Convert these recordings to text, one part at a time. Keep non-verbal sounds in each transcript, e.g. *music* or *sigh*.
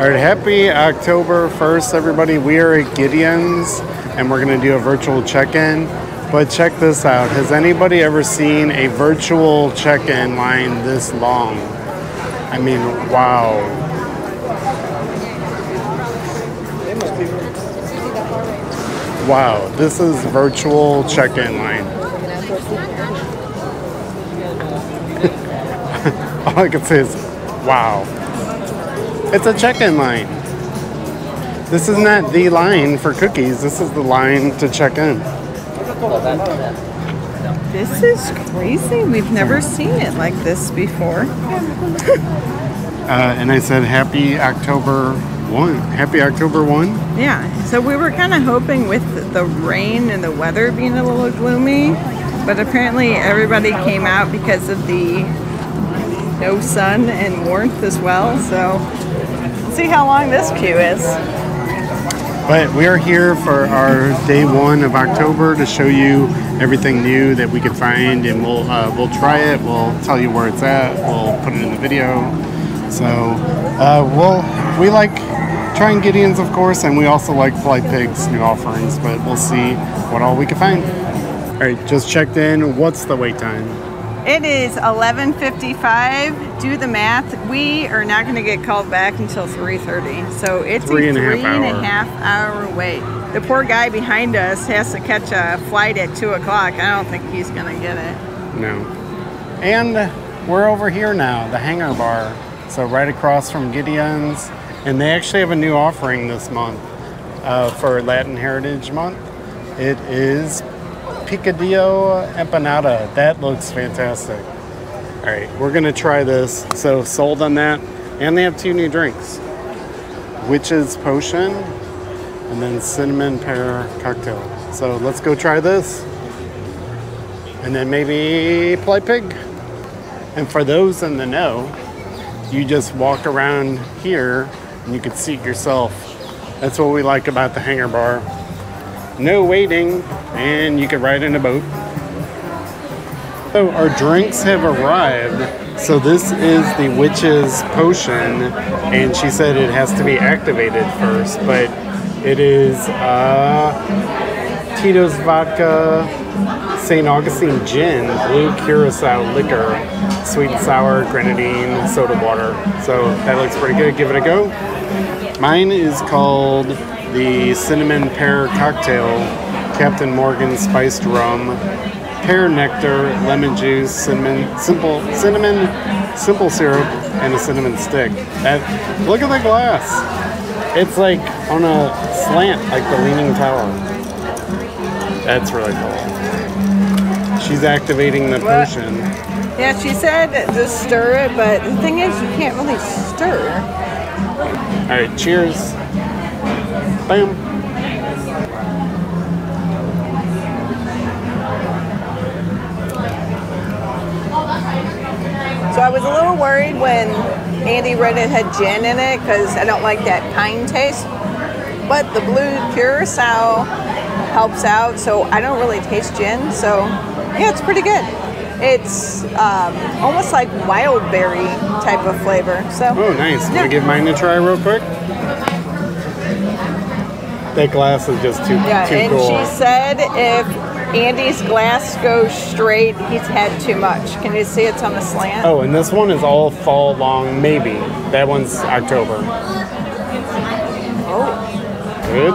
All right, happy October 1st, everybody. We are at Gideon's and we're going to do a virtual check in. But check this out Has anybody ever seen a virtual check in line this long? I mean, wow. Wow, this is virtual check in line. *laughs* All I can say is, wow. It's a check-in line. This is not the line for cookies. This is the line to check in. This is crazy. We've never seen it like this before. *laughs* uh, and I said, Happy October 1. Happy October 1? Yeah. So we were kind of hoping with the rain and the weather being a little gloomy, but apparently everybody came out because of the no sun and warmth as well. So see how long this queue is. But we are here for our day one of October to show you everything new that we can find, and we'll uh, we'll try it. We'll tell you where it's at. We'll put it in the video. So uh, we'll we like trying Gideon's, of course, and we also like Polite Pig's new offerings. But we'll see what all we can find. All right, just checked in. What's the wait time? It is 11:55. Do the math. We are not going to get called back until 3:30. So it's three a and three and a half hour wait. The poor guy behind us has to catch a flight at two o'clock. I don't think he's going to get it. No. And we're over here now, the Hangar Bar. So right across from Gideon's, and they actually have a new offering this month uh, for Latin Heritage Month. It is picadillo empanada. That looks fantastic. All right, we're gonna try this. So sold on that, and they have two new drinks: witch's potion and then cinnamon pear cocktail. So let's go try this, and then maybe Polite Pig. And for those in the know, you just walk around here and you can seat yourself. That's what we like about the hangar bar no waiting, and you can ride in a boat. So our drinks have arrived. So this is the witch's potion, and she said it has to be activated first, but it is uh, Tito's vodka, St. Augustine gin, blue curacao liquor, sweet and sour, grenadine, soda water. So that looks pretty good. Give it a go. Mine is called the cinnamon pear cocktail, Captain Morgan spiced rum, pear nectar, lemon juice, cinnamon, simple cinnamon, simple syrup, and a cinnamon stick. That, look at the glass. It's like on a slant, like the Leaning Tower. That's really cool. She's activating the potion. Yeah, she said to stir it, but the thing is, you can't really stir. All right, cheers. Boom. Was a little worried when Andy read it had gin in it because I don't like that pine taste. But the blue curacao helps out, so I don't really taste gin. So yeah, it's pretty good. It's um, almost like wild berry type of flavor. So oh, nice. Can yeah. I give mine a try real quick? that glass is just too yeah, too and cool. she said if Andy's glass goes straight, he's had too much. Can you see it's on the slant? Oh, and this one is all fall long, maybe. That one's October. Oh. Good.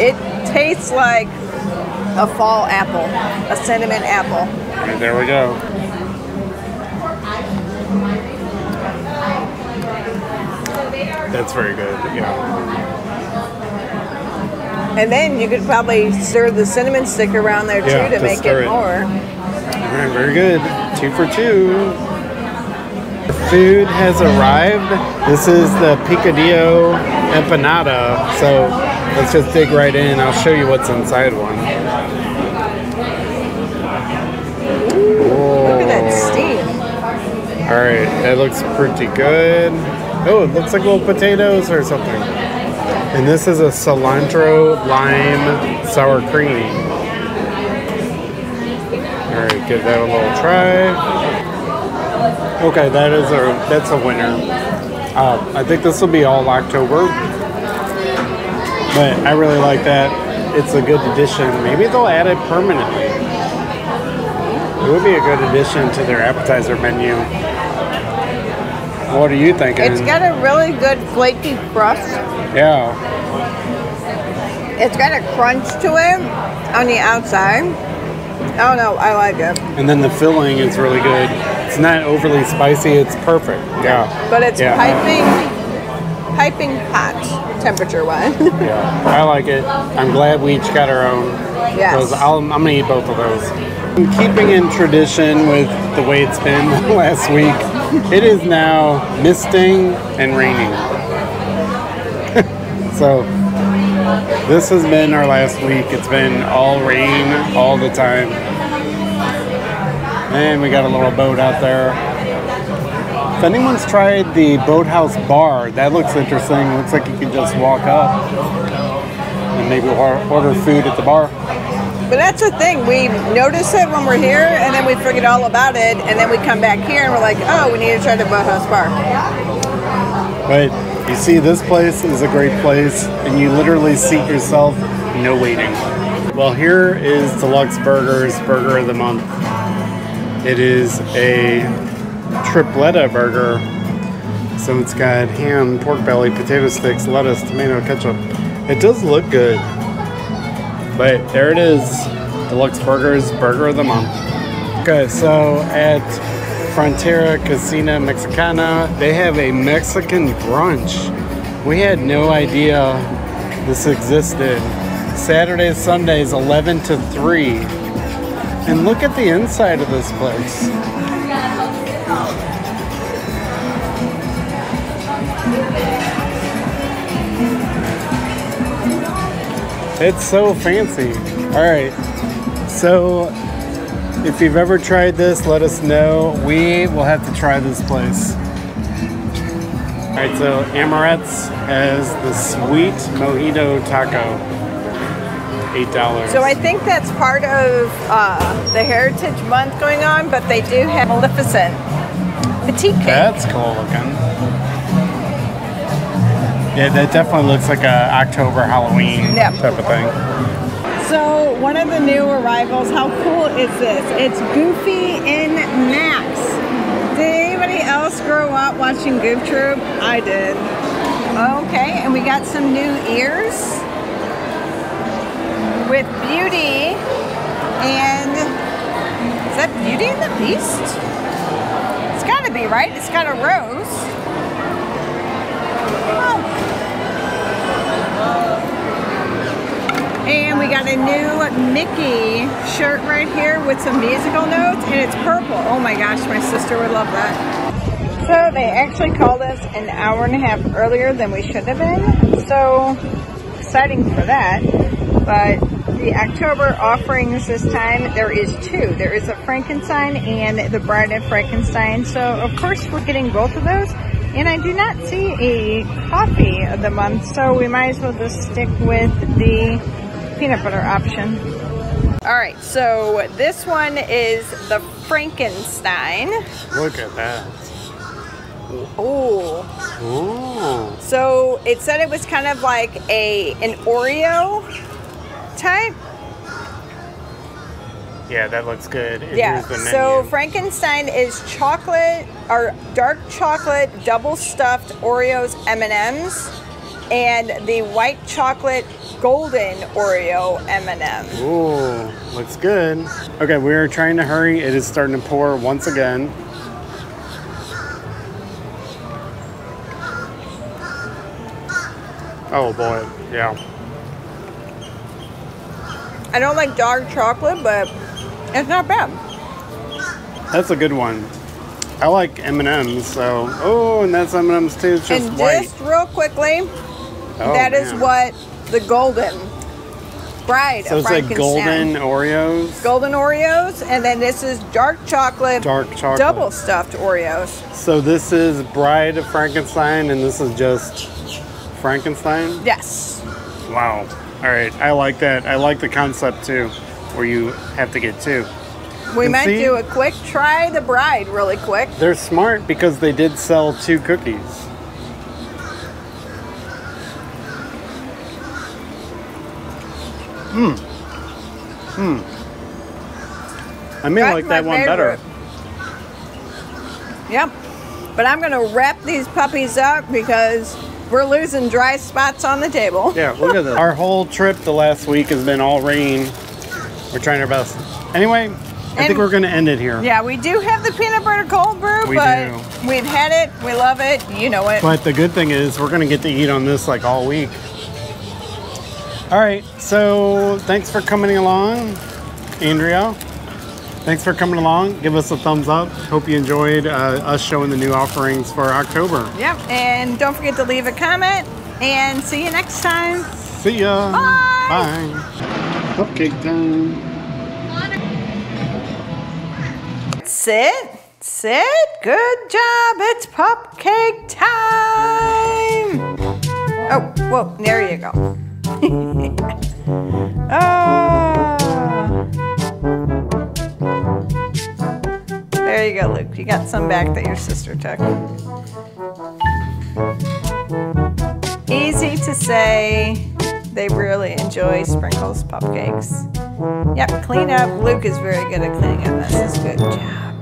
It tastes like a fall apple, a cinnamon apple. Right, there we go. That's very good, yeah. And then you could probably stir the cinnamon stick around there too yeah, to, to make it, it more. All right, very good. Two for two. The food has arrived. This is the picadillo empanada. So let's just dig right in. I'll show you what's inside one. Ooh, look at that steam. All right, that looks pretty good. Oh, it looks like little potatoes or something. And this is a cilantro lime sour cream. All right, give that a little try. Okay, that is a that's a winner. Uh, I think this will be all October, but I really like that. It's a good addition. Maybe they'll add it permanently. It would be a good addition to their appetizer menu. What are you thinking? It's got a really good flaky crust. yeah. It's got a crunch to it on the outside. Oh, I don't know. I like it. And then the filling is really good. It's not overly spicy. It's perfect. Yeah. But it's yeah. piping, piping hot temperature wise. *laughs* Yeah, I like it. I'm glad we each got our own. Yes. Because I'll, I'm gonna eat both of those. I'm keeping in tradition with the way it's been *laughs* last week. It is now misting and raining. *laughs* so this has been our last week. It's been all rain all the time. And we got a little boat out there. If anyone's tried the Boathouse Bar, that looks interesting. Looks like you can just walk up and maybe order food at the bar. But that's the thing. We notice it when we're here, and then we forget all about it, and then we come back here and we're like, oh, we need to try the Boathouse Bar. But you see, this place is a great place, and you literally seat yourself, no waiting. Well, here is D-Luxe Burger's Burger of the Month. It is a tripletta burger. So it's got ham, pork belly, potato sticks, lettuce, tomato, ketchup. It does look good. But there it is. D-Luxe Burger's Burger of the Month. Okay, so at Frontera Cocina Mexicana, they have a Mexican brunch. We had no idea this existed. Saturdays, Sundays, 11 to 3. And look at the inside of this place. It's so fancy. All right. So, if you've ever tried this, let us know. We will have to try this place. All right. So, Amorette's has the sweet mojito taco. Eight dollars. So I think that's part of uh, the Heritage Month going on, but they do have Maleficent petite cake. That's cool looking. Yeah, that definitely looks like a October Halloween type of thing. So one of the new arrivals, how cool is this? It's Goofy in Max. Did anybody else grow up watching Goof Troop? I did. Okay, and we got some new ears with Beauty and is that Beauty and the Beast? It's got to be right. It's got a rose. Oh. And we got a new Mickey shirt right here with some musical notes, and it's purple. Oh my gosh, my sister would love that. So they actually called us an hour and a half earlier than we should have been. So exciting for that. But the October offerings this time, there is two. There is a Frankenstein and the Bride of Frankenstein. So of course we're getting both of those. And I do not see a coffee of the month, so we might as well just stick with the peanut butter option. All right, so this one is the Frankenstein. Look at that. Oh, Oh. so it said it was kind of like a an Oreo type. Yeah, that looks good. Yeah. here's the menu. So Frankenstein is chocolate or dark chocolate double stuffed Oreos M&Ms and the white chocolate golden Oreo M&M. Ooh, looks good. Okay, we're trying to hurry. It is starting to pour once again. Oh boy, yeah. I don't like dark chocolate, but it's not bad. That's a good one. I like M&Ms, so... Oh, and that's M&Ms too, it's just and white. just real quickly, Oh, that is man. what the golden bride So of it's like golden Oreos, golden Oreos, and then this is dark chocolate, dark chocolate. double stuffed Oreos. So this is Bride of Frankenstein, and this is just Frankenstein. Yes. Wow. All right, I like that. I like the concept too, where you have to get two. We And might see- do a quick try the bride really quick. They're smart because they did sell two cookies. Mm. Mm. I may That's like my that one better. favorite. Yep. But I'm going to wrap these puppies up because we're losing dry spots on the table. Yeah, look at this. Our whole trip the last week has been all rain. We're trying our best. Anyway, I think we're going to end it here. Yeah, we do have the peanut butter cold brew, We but do. we've had it. We love it. You know it. But the good thing is we're going to get to eat on this like all week. All right, so thanks for coming along, Andrea. Thanks for coming along. Give us a thumbs up. Hope you enjoyed uh, us showing the new offerings for October. Yep. And don't forget to leave a comment. And see you next time. See ya. Bye. Bye. Cupcake time. Sit. Sit. Good job. It's pupcake time. Oh, whoa. There you go. Oh. There you go, Luke. You got some back that your sister took. Easy to say. They really enjoy sprinkles pupcakes. Yep, clean up. Luke is very good at cleaning up This messes. Good job.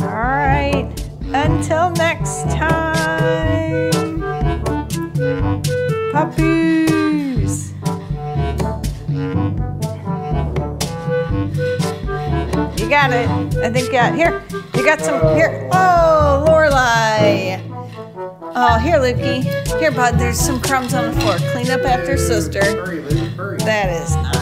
All right. Until next time. Puppies. It. I think yeah. Here, you got some. Here. Oh, Lorelai. Oh, here, Lukey. Here, bud. There's some crumbs on the floor. Clean up after sister. That is nice.